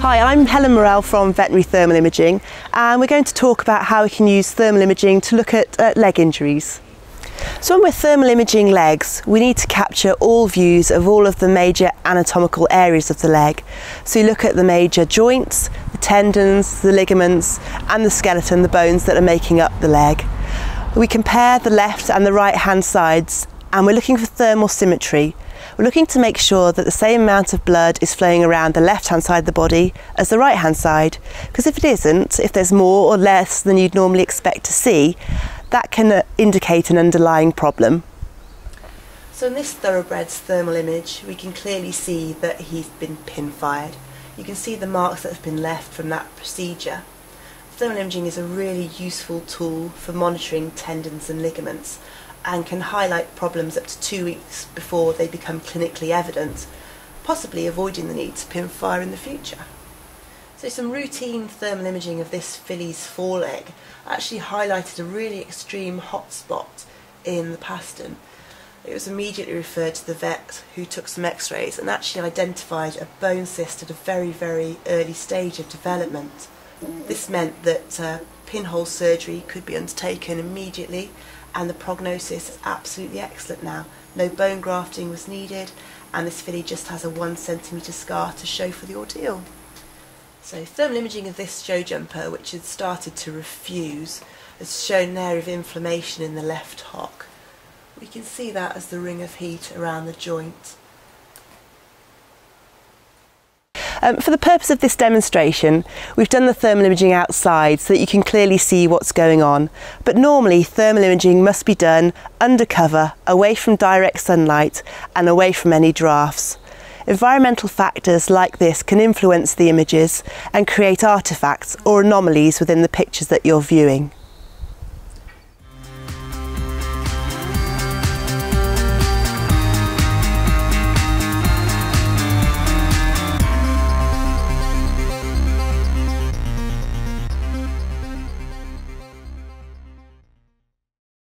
Hi, I'm Helen Morrell from Veterinary Thermal Imaging and we're going to talk about how we can use thermal imaging to look at uh, leg injuries. So when we're thermal imaging legs, we need to capture all views of all of the major anatomical areas of the leg. So you look at the major joints, the tendons, the ligaments and the skeleton, the bones that are making up the leg. We compare the left and the right hand sides and we're looking for thermal symmetry. We're looking to make sure that the same amount of blood is flowing around the left hand side of the body as the right hand side. Because if it isn't, if there's more or less than you'd normally expect to see, that can uh, indicate an underlying problem. So in this thoroughbred's thermal image, we can clearly see that he's been pin fired. You can see the marks that have been left from that procedure. Thermal imaging is a really useful tool for monitoring tendons and ligaments and can highlight problems up to two weeks before they become clinically evident, possibly avoiding the need to pin fire in the future. So some routine thermal imaging of this filly's foreleg actually highlighted a really extreme hot spot in the pastern. It was immediately referred to the vet who took some x-rays and actually identified a bone cyst at a very, very early stage of development. This meant that uh, pinhole surgery could be undertaken immediately and the prognosis is absolutely excellent now. No bone grafting was needed and this filly just has a one centimetre scar to show for the ordeal. So thermal imaging of this show jumper, which had started to refuse, has shown an area of inflammation in the left hock. We can see that as the ring of heat around the joint. Um, for the purpose of this demonstration, we've done the thermal imaging outside so that you can clearly see what's going on. But normally thermal imaging must be done undercover, away from direct sunlight and away from any drafts. Environmental factors like this can influence the images and create artefacts or anomalies within the pictures that you're viewing.